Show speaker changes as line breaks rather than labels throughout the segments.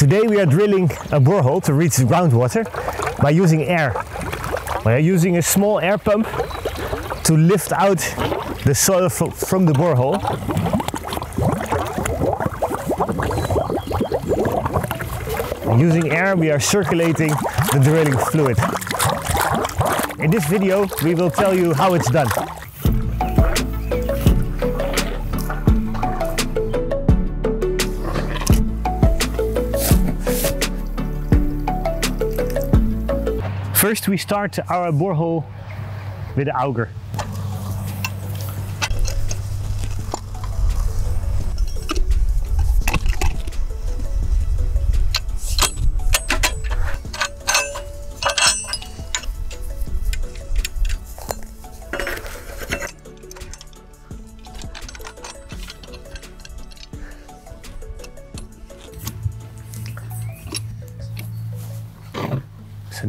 Today we are drilling a borehole to reach the groundwater by using air. We are using a small air pump to lift out the soil from the borehole. And using air we are circulating the drilling fluid. In this video we will tell you how it's done. First we start our borehole with the auger.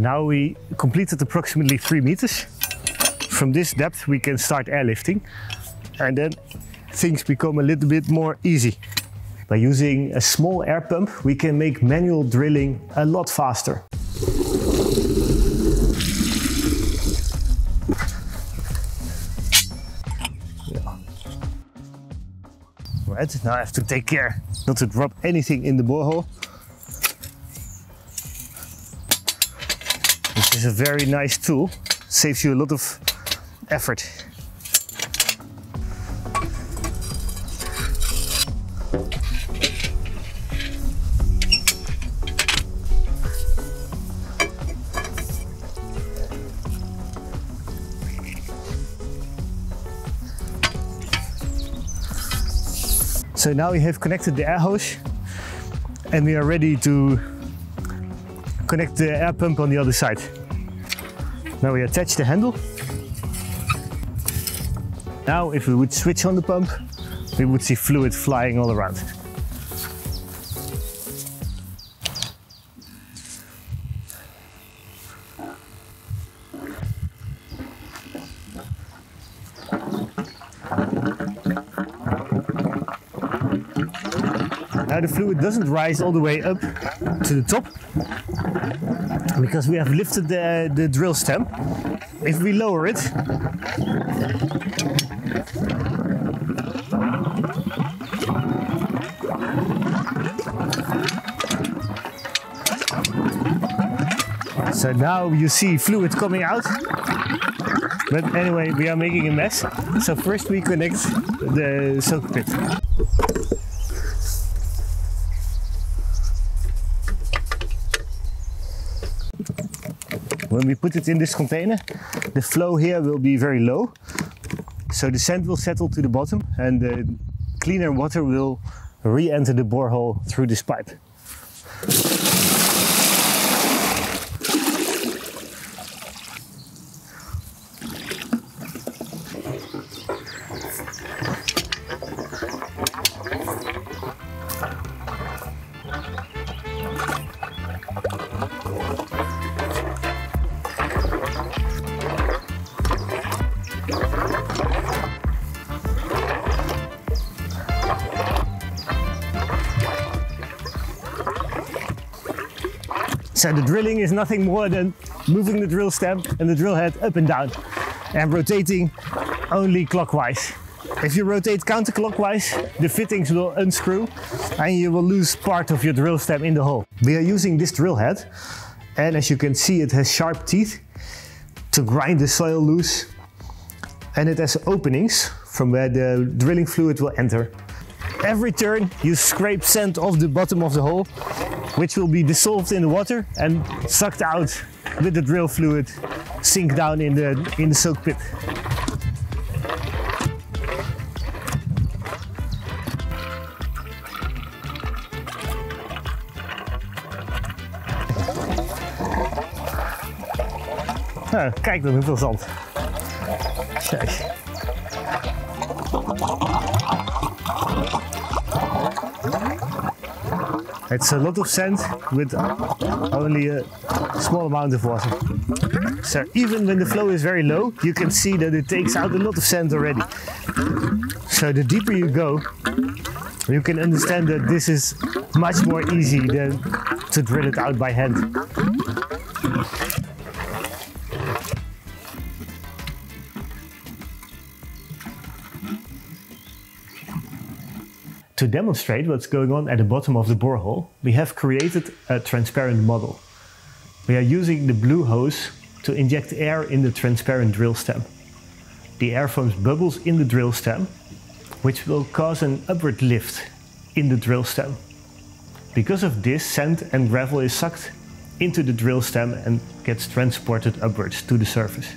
Now we completed approximately three meters. From this depth we can start airlifting and then things become a little bit more easy. By using a small air pump we can make manual drilling a lot faster. Right, now I have to take care not to drop anything in the borehole. Is a very nice tool, saves you a lot of effort. So now we have connected the air hose and we are ready to connect the air pump on the other side. Now we attach the handle. Now if we would switch on the pump, we would see fluid flying all around. Now the fluid doesn't rise all the way up to the top because we have lifted the, the drill stem. If we lower it, so now you see fluid coming out. But anyway, we are making a mess. So first we connect the soak pit. When we put it in this container, the flow here will be very low. So the sand will settle to the bottom and the cleaner water will re-enter the borehole through this pipe. So the drilling is nothing more than moving the drill stem and the drill head up and down and rotating only clockwise. If you rotate counterclockwise, the fittings will unscrew and you will lose part of your drill stem in the hole. We are using this drill head and as you can see it has sharp teeth to grind the soil loose and it has openings from where the drilling fluid will enter. Every turn you scrape sand off the bottom of the hole which will be dissolved in the water and sucked out with the drill fluid sink down in the in the soak pit. Nou, kijk dan hoeveel zand. Kijk. It's a lot of sand with only a small amount of water. So even when the flow is very low, you can see that it takes out a lot of sand already. So the deeper you go, you can understand that this is much more easy than to drill it out by hand. To demonstrate what's going on at the bottom of the borehole, we have created a transparent model. We are using the blue hose to inject air in the transparent drill stem. The air forms bubbles in the drill stem, which will cause an upward lift in the drill stem. Because of this, sand and gravel is sucked into the drill stem and gets transported upwards to the surface.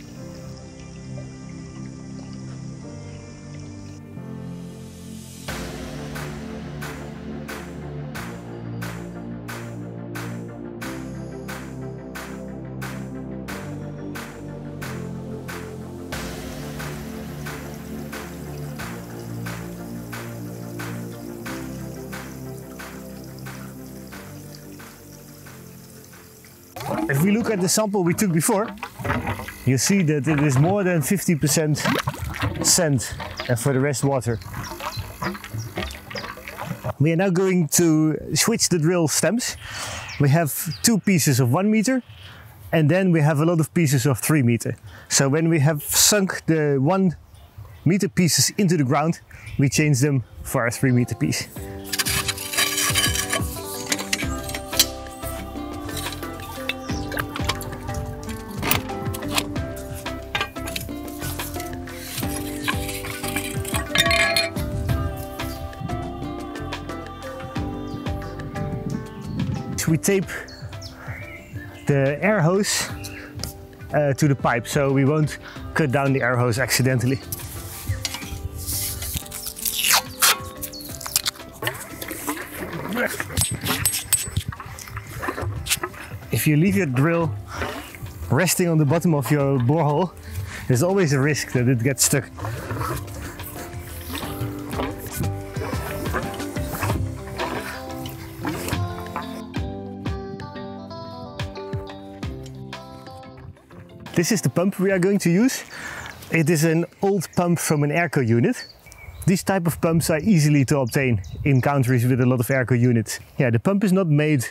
If we look at the sample we took before, you see that it is more than 50% sand and for the rest water. We are now going to switch the drill stems. We have two pieces of one meter and then we have a lot of pieces of three meter. So when we have sunk the one meter pieces into the ground, we change them for a three meter piece. We tape the air hose uh, to the pipe so we won't cut down the air hose accidentally. If you leave your drill resting on the bottom of your borehole, there's always a risk that it gets stuck. This is the pump we are going to use. It is an old pump from an airco unit. These type of pumps are easily to obtain in countries with a lot of airco units. Yeah, the pump is not made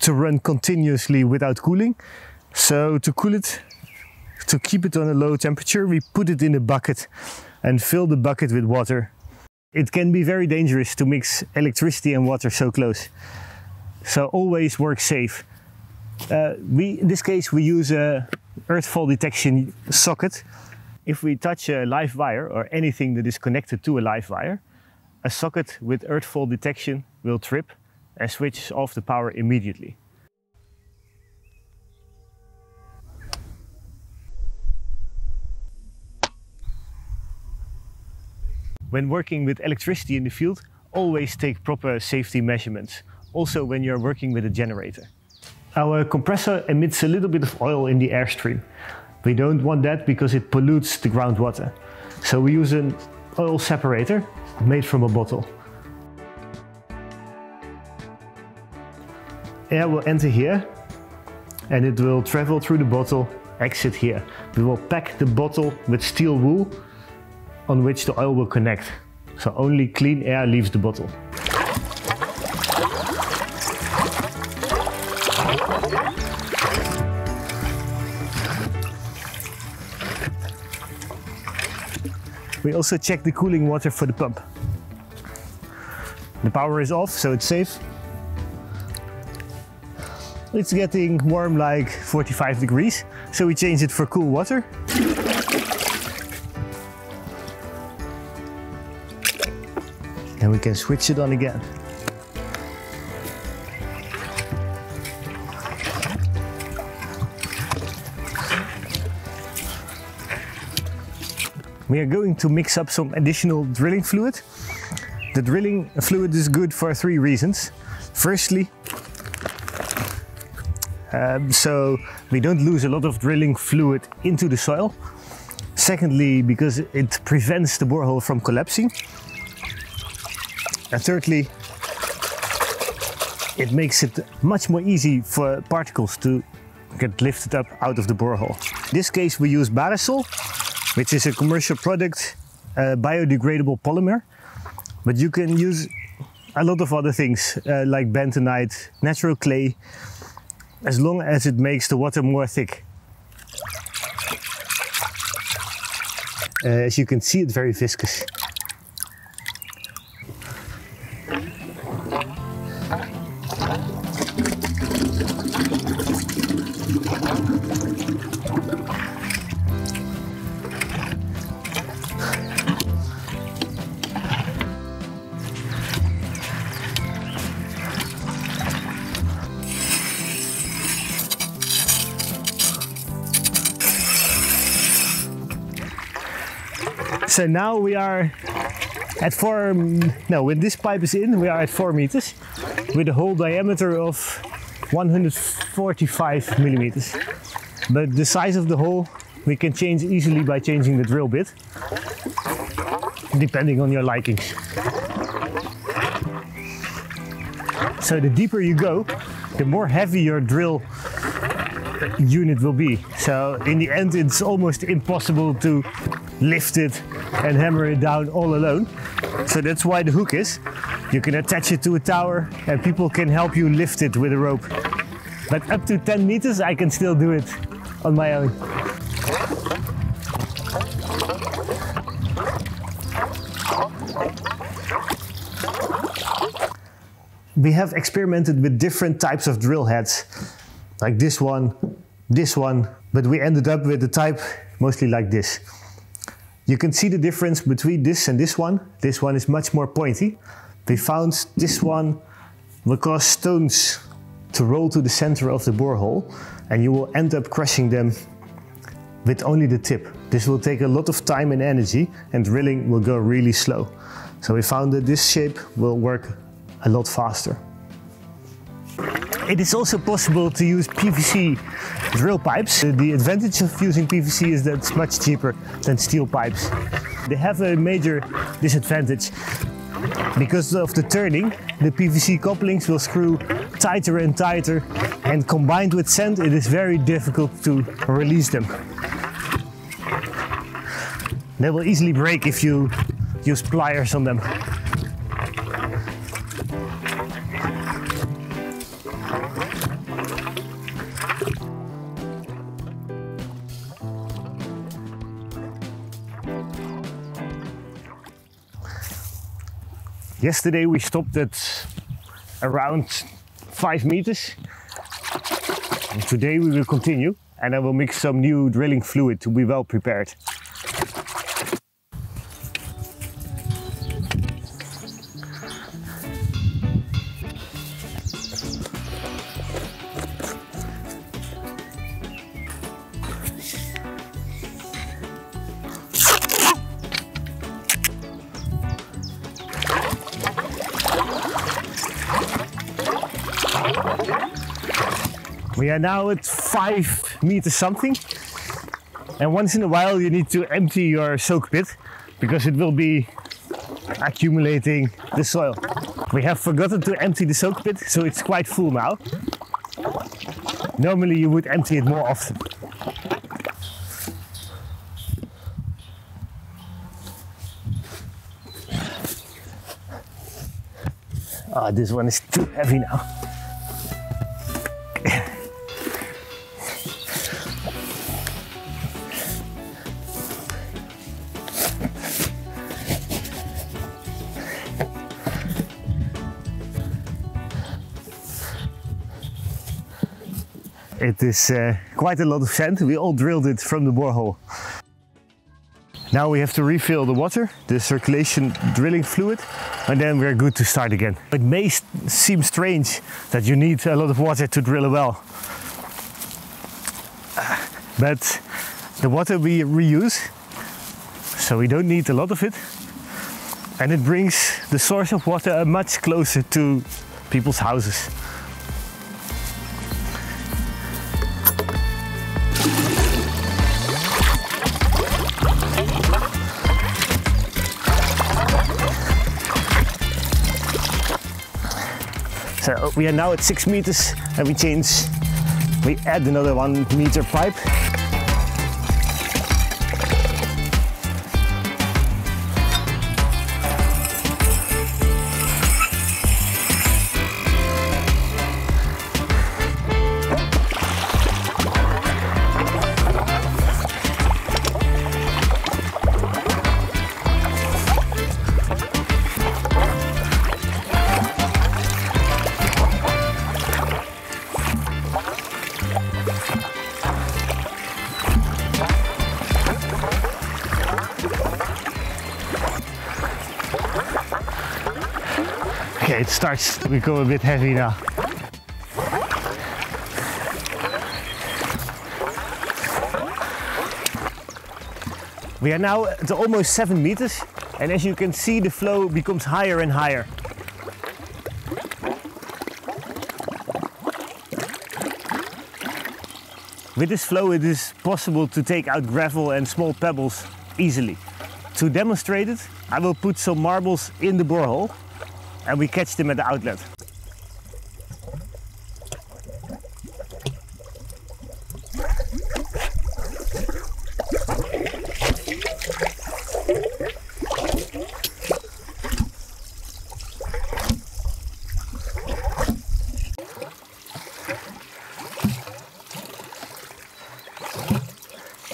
to run continuously without cooling. So to cool it, to keep it on a low temperature, we put it in a bucket and fill the bucket with water. It can be very dangerous to mix electricity and water so close. So always work safe. Uh, we, in this case, we use a earth fault detection socket. If we touch a live wire or anything that is connected to a live wire, a socket with earth fault detection will trip and switch off the power immediately. When working with electricity in the field, always take proper safety measurements, also when you're working with a generator. Our compressor emits a little bit of oil in the airstream. We don't want that because it pollutes the groundwater. So we use an oil separator made from a bottle. Air will enter here and it will travel through the bottle, exit here. We will pack the bottle with steel wool on which the oil will connect. So only clean air leaves the bottle. We also check the cooling water for the pump. The power is off, so it's safe. It's getting warm like 45 degrees, so we change it for cool water. And we can switch it on again. We are going to mix up some additional drilling fluid. The drilling fluid is good for three reasons. Firstly, um, so we don't lose a lot of drilling fluid into the soil. Secondly, because it prevents the borehole from collapsing. And thirdly, it makes it much more easy for particles to get lifted up out of the borehole. In this case, we use Barisol, which is a commercial product, a biodegradable polymer. But you can use a lot of other things uh, like bentonite, natural clay, as long as it makes the water more thick. Uh, as you can see, it's very viscous. So now we are at four, no, when this pipe is in, we are at four meters with a hole diameter of 145 millimeters. But the size of the hole we can change easily by changing the drill bit, depending on your likings. So the deeper you go, the more heavy your drill unit will be. So in the end, it's almost impossible to lift it and hammer it down all alone. So that's why the hook is. You can attach it to a tower and people can help you lift it with a rope. But up to 10 meters, I can still do it on my own. We have experimented with different types of drill heads, like this one, this one, but we ended up with a type mostly like this. You can see the difference between this and this one. This one is much more pointy. We found this one will cause stones to roll to the center of the borehole and you will end up crushing them with only the tip. This will take a lot of time and energy and drilling will go really slow. So we found that this shape will work a lot faster. It is also possible to use PVC drill pipes. Uh, the advantage of using PVC is that it's much cheaper than steel pipes. They have a major disadvantage. Because of the turning, the PVC couplings will screw tighter and tighter and combined with sand it is very difficult to release them. They will easily break if you use pliers on them. Yesterday we stopped at around five meters. And today we will continue and I will mix some new drilling fluid to be well prepared. We are now at five meters something. And once in a while you need to empty your soak pit because it will be accumulating the soil. We have forgotten to empty the soak pit, so it's quite full now. Normally you would empty it more often. Ah, oh, this one is too heavy now. It is uh, quite a lot of sand. We all drilled it from the borehole. Now we have to refill the water, the circulation drilling fluid, and then we're good to start again. It may seem strange that you need a lot of water to drill a well. But the water we reuse, so we don't need a lot of it. And it brings the source of water much closer to people's houses. We are now at six meters and we change, we add another one meter pipe. Starts to become a bit heavy now. We are now at almost seven meters and as you can see the flow becomes higher and higher. With this flow it is possible to take out gravel and small pebbles easily. To demonstrate it, I will put some marbles in the borehole and we catch them at the outlet.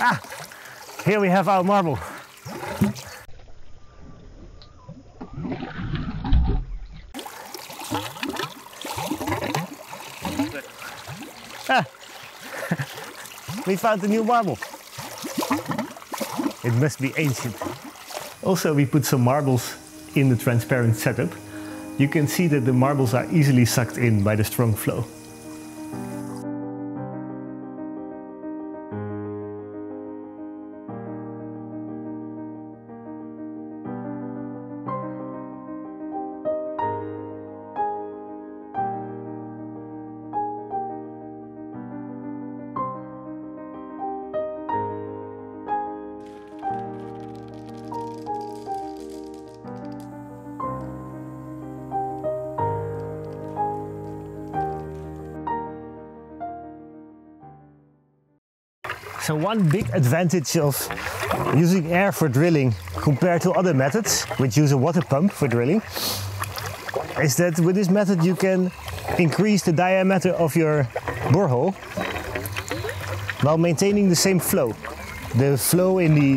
Ah, here we have our marble. We found a new marble. It must be ancient. Also, we put some marbles in the transparent setup. You can see that the marbles are easily sucked in by the strong flow. One big advantage of using air for drilling compared to other methods, which use a water pump for drilling, is that with this method you can increase the diameter of your borehole while maintaining the same flow. The flow in the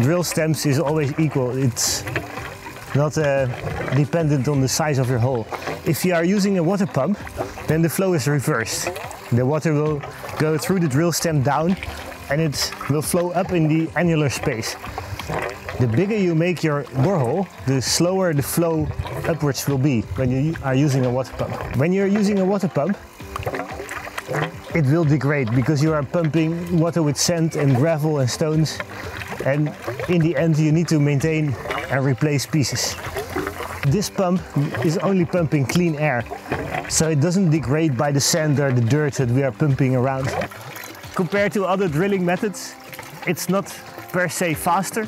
drill stems is always equal. It's not uh, dependent on the size of your hole. If you are using a water pump, then the flow is reversed. The water will go through the drill stem down and it will flow up in the annular space. The bigger you make your borehole, the slower the flow upwards will be when you are using a water pump. When you're using a water pump, it will degrade because you are pumping water with sand and gravel and stones and in the end you need to maintain and replace pieces. This pump is only pumping clean air, so it doesn't degrade by the sand or the dirt that we are pumping around. Compared to other drilling methods, it's not per se faster,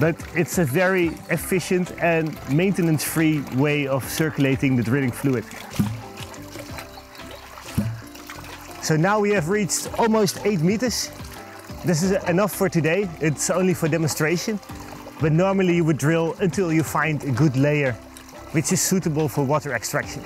but it's a very efficient and maintenance-free way of circulating the drilling fluid. So now we have reached almost 8 meters. This is enough for today. It's only for demonstration. But normally you would drill until you find a good layer which is suitable for water extraction.